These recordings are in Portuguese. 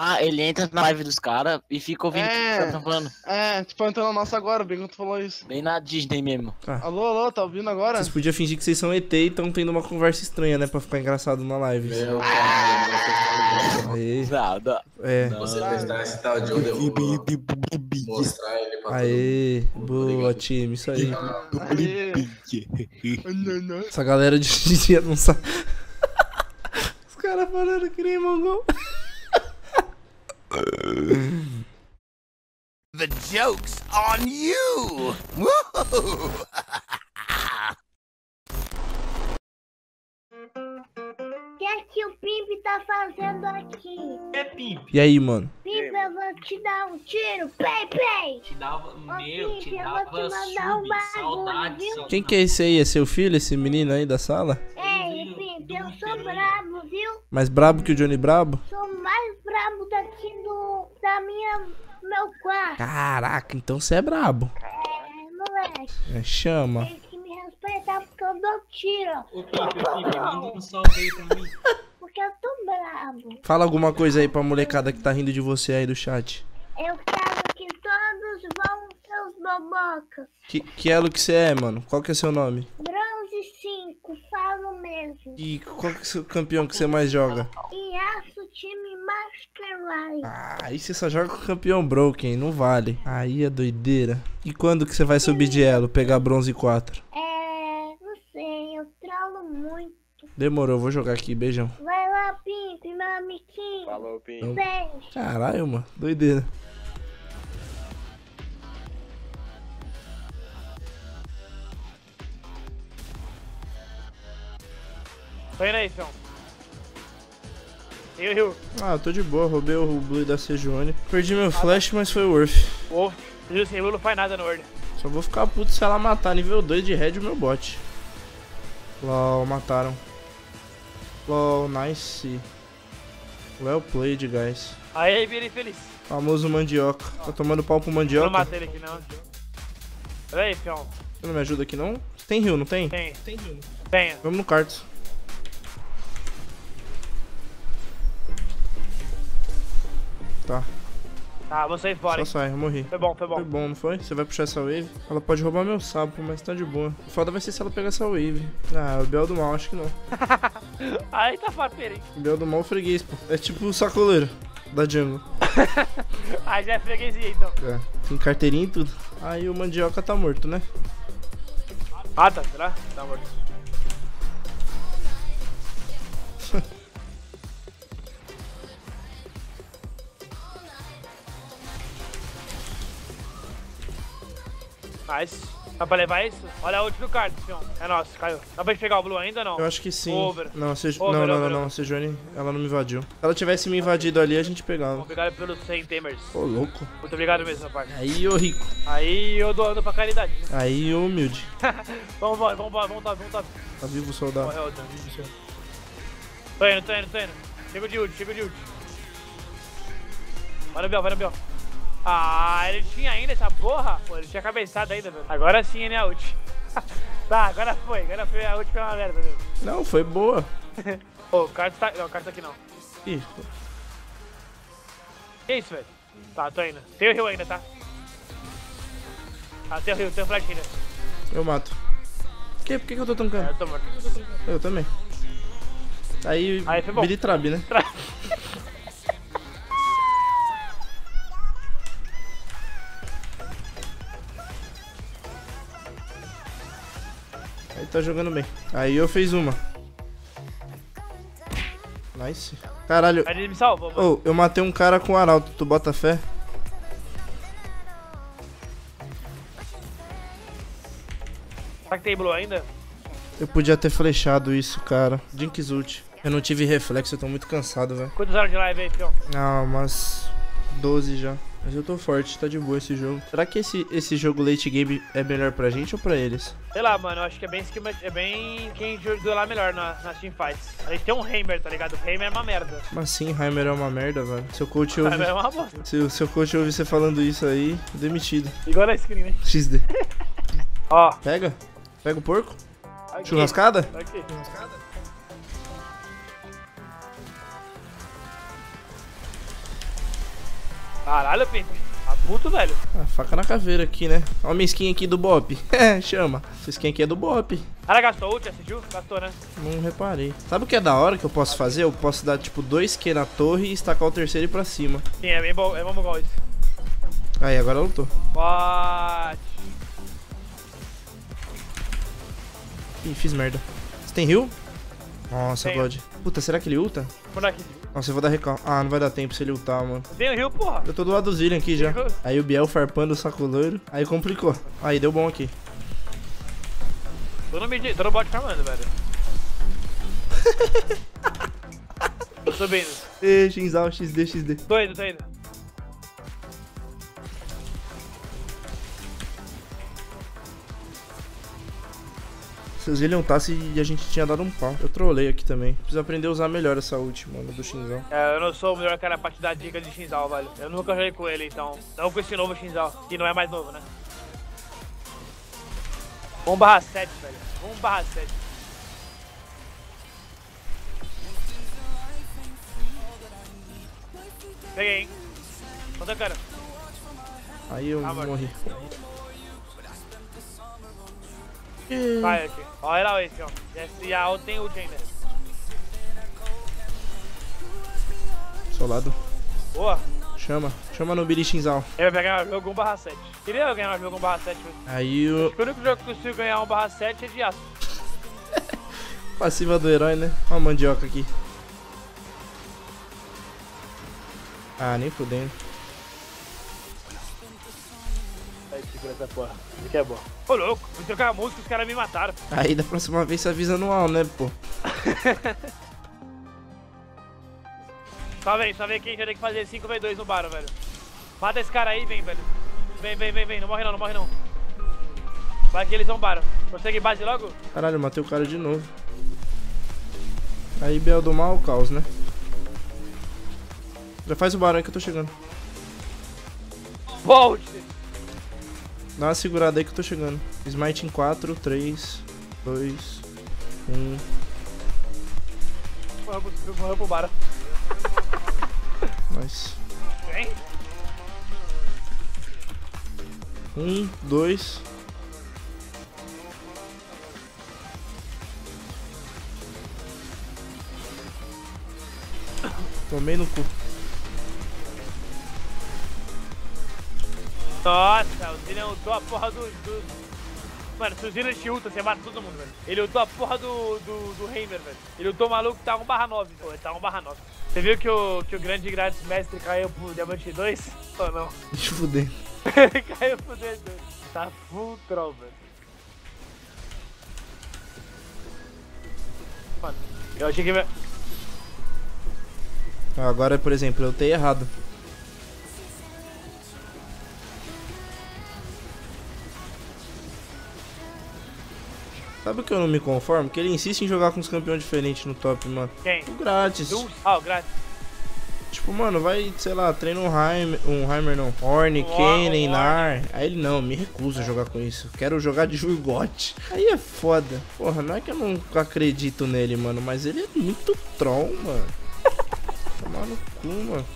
Ah, ele entra na live dos caras e fica ouvindo o que É. os caras tão falando. É, tipo, entrou na nossa agora, bem quando tu falou isso. Bem na Disney mesmo. Alô, alô, tá ouvindo agora? Vocês podiam fingir que vocês são ET e estão tendo uma conversa estranha, né? Pra ficar engraçado na live. Meu tá Não, não. é. Você testar esse tal de onde eu vou mostrar ele pra Aê, boa time, isso aí. Essa galera de hoje em dia não sabe. Os caras falando que nem mongol. The joke's on you! O que é que o Pimp tá fazendo aqui? E aí, mano? Pimp, eu vou te dar um tiro, pei, pei! Te dava, Ô, meu, te Pimp, eu vou te dava mandar um sub, bagulho, saudade, viu? Quem que é esse aí? É seu filho, esse menino aí da sala? Ei, Pimp, eu sou brabo, viu? Mais brabo que o Johnny Brabo? Sou mais da minha, meu quarto. Caraca, então você é brabo. É, moleque, É, chama. tem que me respeitar porque eu dou tiro. Ô, Pipe, Pipe, manda um salve aí pra mim. Porque eu tô brabo. Fala alguma coisa aí pra molecada que tá rindo de você aí do chat. Eu quero que todos vão seus bobocas. Que, que elo que você é, mano? Qual que é seu nome? Bronze 5, falo mesmo. E qual que é o seu campeão que você mais joga? E time Masterline. Ah, aí você só joga com o campeão broken, não vale. Aí é doideira. E quando que você vai subir de elo, pegar bronze 4? É, não sei, eu trolo muito. Demorou, vou jogar aqui, beijão. Vai lá, Pimp, meu amiguinho. Falou, Pim. Beijo. Caralho, mano, doideira. Tô indo aí, fião. Rio. Ah, eu tô de boa, roubei o Blue da Sejuani. Perdi meu flash, mas foi worth. Rio sem Lula não faz nada no Word. Só vou ficar puto se ela matar nível 2 de red o meu bot. LOL, mataram. LOL, nice. Well played, guys. Aí, virei feliz. Famoso mandioca. Tá tomando pau pro Eu não mandioca? matei ele aqui, não. Pera aí, fião. Você não me ajuda aqui, não? Tem rio, não tem? Tem. Tem Rio. Tem. Vamos no Cartos. Tá, Tá, vou sair fora. só sai, eu morri. Foi bom, foi bom. Foi bom, não foi? Você vai puxar essa wave? Ela pode roubar meu sapo, mas tá de boa. O foda vai ser se ela pegar essa wave. Ah, o Bel do mal, acho que não. Aí tá fácil, hein. O Bel do mal é freguês, pô. É tipo o sacoleiro da jungle. Aí já é freguesia, então. É, tem carteirinha e tudo. Aí o mandioca tá morto, né? Ah, tá, será? Tá morto. Nice. Dá pra levar isso? Olha a ult do card, fião. É nosso, caiu. Dá pra gente pegar o blue ainda ou não? Eu acho que sim. Over. Não, se... Over, não, não, over, não, não. over. Sejone, ela não me invadiu. Se ela tivesse me invadido ali, a gente pegava. Obrigado pelo 100 temers. Ô, louco. Muito obrigado mesmo, rapaz. Aí, ô rico. Aí eu doando pra caridade. né? Aí, ô humilde. vamos vamos embora, vamos top, vamos top. Tá vivo o soldado. Morreu, do céu. Tô indo, tô indo, tô indo. Chega de ult, chega de ult. Vai no Biel, vai no Biel. Ah, ele tinha ainda essa porra? Pô, ele tinha cabeçada ainda, velho. Agora sim, né, a ult. tá, agora foi, agora foi a ult foi uma merda, velho. Não, foi boa. Pô, o cara tá. Não, o cara tá aqui não. Ih, Que isso, velho? Tá, tô indo. Tem o rio ainda, tá? Ah, tem o rio, tem o flash ainda. eu mato. Que? Por que, que eu tô É, tancando? eu tô morto. Eu também. Aí, Aí, foi bom. Billy Trabe, né? Aí tá jogando bem. Aí eu fiz uma. Nice. Caralho. Ele me salvou, mano. Ô, eu matei um cara com arauto, tu bota fé? Será que tem blue ainda? Eu podia ter flechado isso, cara. Jinx ult. Eu não tive reflexo, eu tô muito cansado, velho. Quantas horas de live aí, fião? Ah, umas 12 já. Mas eu tô forte, tá de boa esse jogo. Será que esse, esse jogo late game é melhor pra gente ou pra eles? Sei lá, mano, eu acho que é bem esquema, é bem quem duelar melhor na, nas teamfights. A gente tem um Heimer, tá ligado? O Heimer é uma merda. Como assim, Heimer é uma merda, velho? Seu coach ouve. Heimer é uma bosta. Se o seu coach ouve você falando isso aí, demitido. Igual na screen, né? XD. Ó. Pega? Pega o porco? Aqui. Churrascada? Aqui. Churrascada? Caralho, Pimp. Tá puto, velho. Ah, faca na caveira aqui, né? Ó minha skin aqui do Bop. Chama. Essa skin aqui é do Bop. Cara, gastou ult, assistiu? Gastou, né? Não reparei. Sabe o que é da hora que eu posso fazer? Eu posso dar tipo 2Q na torre e estacar o terceiro e ir pra cima. Sim, é bem bom, é bom igual isso. Aí, agora lutou. Bate. Ih, fiz merda. Você tem heal? Nossa, Tenho. God. Puta, será que ele ulta? Por aqui. Nossa, eu vou dar recal. Ah, não vai dar tempo se ele ultar, mano. Tem o rio, porra. Eu tô do lado do Zillion aqui já. Aí o Biel farpando o saco loiro. Aí complicou. Aí, deu bom aqui. Tô no mid, tô no bot farmando, velho. tô subindo. Ê, Shinzal, XD, XD. Tô indo, tô indo. Se o Zillion tasse e a gente tinha dado um pau. Eu trolei aqui também. Preciso aprender a usar melhor essa ult, mano, do Shinzal. É, eu não sou o melhor cara pra te dar dica de Shinzal, velho. Eu nunca joguei com ele, então. Não com esse novo Shinzal, que não é mais novo, né? 1 barra 7, velho. 1 barra 7. Peguei, hein? Tô tocando. Aí eu Ah, mano. Morri. Vai aqui. Olha lá esse, ó. Esse A tem ult ainda. Solado. Boa. Chama. Chama no Biri Shinzal. Ele vai pegar o jogo 1 barra 7. Queria eu ganhar o jogo 1 barra 7, velho. Aí o O único jogo que eu consigo ganhar 1 barra 7 é de aço. passiva do herói, né? Ó a mandioca aqui. Ah, nem fudendo. Aí, segura essa porra. Isso aqui é bom. Ô, louco. Fui trocar a música e os caras me mataram. Aí da próxima vez você avisa no AL, né, pô? Só vem, só vem que a gente vai ter que fazer 5v2 no bar, velho. Mata esse cara aí, vem, velho. Vem, vem, vem, vem. Não morre não, não morre não. Vai que eles vão bar. Consegue base logo? Caralho, matei o cara de novo. Aí, Bel do mal, caos, né? Já faz o barulho aí que eu tô chegando. Volte! Dá uma segurada aí que eu tô chegando. Smite em 4, 3, 2, 1. Morreu pro, morreu pro bar. Nice. Vem. 1, 2. Tomei no cu. Nossa, o Zillian ultou a porra do... do... Mano, se o Zillian te ulta, você mata todo mundo, velho. Ele ultou a porra do, do, do Heimer, velho. Ele ultou o maluco que tá 1 barra 9. Pô, ele tá 1 barra 9. Você viu que o, que o grande grátis mestre caiu pro Diamante 2? Ou não? Deixa eu fuder. Ele caiu pro D2. Tá full troll, velho. Mano, eu achei que... Agora, por exemplo, eu tei errado. Sabe o que eu não me conformo? Que ele insiste em jogar com os campeões diferentes no top, mano. Quem? O grátis. Dulce? Ah, o grátis. Tipo, mano, vai, sei lá, treina um Heimer, um Heimer não, Kennen, um Nar. Aí ele, não, me recuso a jogar com isso. Quero jogar de Jurgot. Aí é foda. Porra, não é que eu não acredito nele, mano, mas ele é muito troll, mano. Tomar no cu, mano.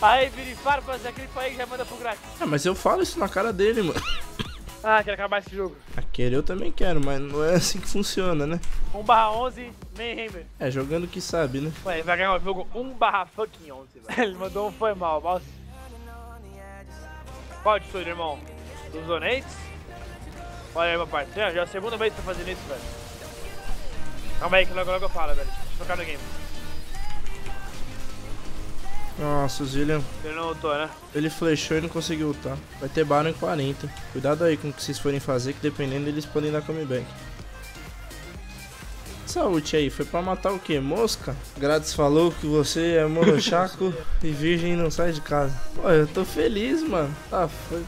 Aí, Virifar, fazer aquele aí que já manda pro grátis. Ah, mas eu falo isso na cara dele, mano. Ah, quero acabar esse jogo. Aquele eu também quero, mas não é assim que funciona, né? 1 barra 11, nem Heimer. É, jogando que sabe, né? Ué, ele vai ganhar o jogo 1 barra fucking 11, velho. Ele mandou um foi mal, mouse. Qual atitude, irmão? Dos donates? Olha aí, meu parceiro. Já é a segunda vez que tô fazendo isso, velho. Calma aí, que logo logo eu falo, velho. Deixa eu focar no game. Nossa, o Zillion, Ele não lutou, né? ele flechou e não conseguiu ultar. Vai ter Baron em 40. Cuidado aí com o que vocês forem fazer, que dependendo eles podem dar comeback. Essa ult aí foi pra matar o que? Mosca? Grátis falou que você é morochaco e virgem não sai de casa. Pô, eu tô feliz, mano. Tá, foi.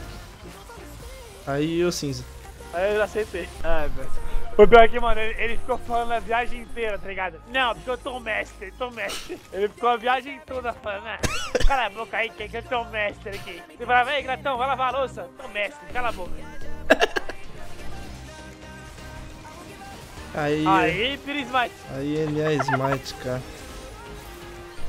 Aí, ô cinza. Aí eu aceitei. Ai, velho. O pior é que, mano, ele, ele ficou falando a viagem inteira, tá ligado? Não, porque eu tô mestre, tô mestre. Ele ficou a viagem toda falando, né? Cala a boca aí, que eu tô mestre aqui. Você falava, ei, gratão, vai lavar a louça. Tô mestre, cala a boca. Aí, Aí, Pires Smite. aí NA Smite, cara.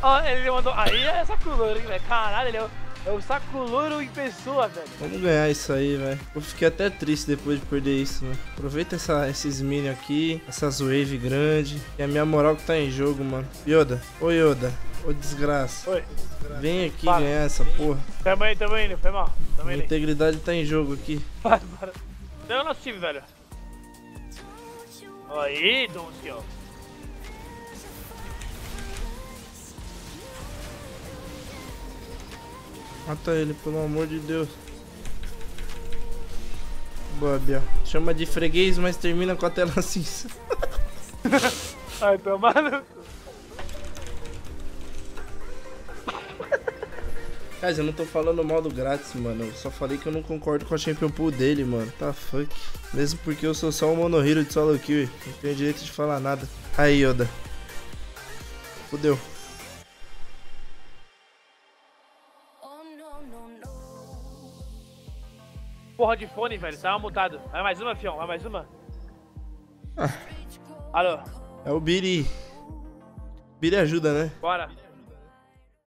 Ó, ele mandou. Aí é saco louro, hein, velho. Caralho, ele é é o saco louro em pessoa, velho. Vamos ganhar isso aí, velho. Eu fiquei até triste depois de perder isso, mano. Aproveita essa, esses minions aqui, essas wave grande. E a minha moral que tá em jogo, mano. Yoda, ô Yoda, ô desgraça. Oi. Vem aqui Fala. ganhar essa porra. Tamo aí, tamo indo, foi mal. Tamo Minha integridade tá em jogo aqui. Bora, bora. Deu nosso time, velho. Aí, Donkey, Mata ele, pelo amor de Deus. Boa, Biel. Chama de freguês, mas termina com a tela cinza. Ai, tomando. Cara, eu não tô falando mal do grátis, mano. Eu só falei que eu não concordo com a Champion Pool dele, mano. Tá fuck. Mesmo porque eu sou só um monohero de solo kill. Não tenho direito de falar nada. Aí, Yoda. Fudeu. Porra de fone, velho. Tava mutado. Vai mais uma, fião. Vai mais uma. Alô, É o Biri. Biri ajuda, né? bora.